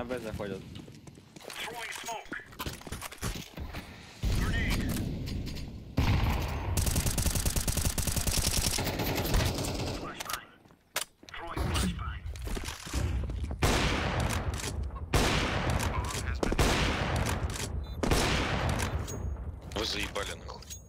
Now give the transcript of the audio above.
на Б заходят. Вы заебали нахуй.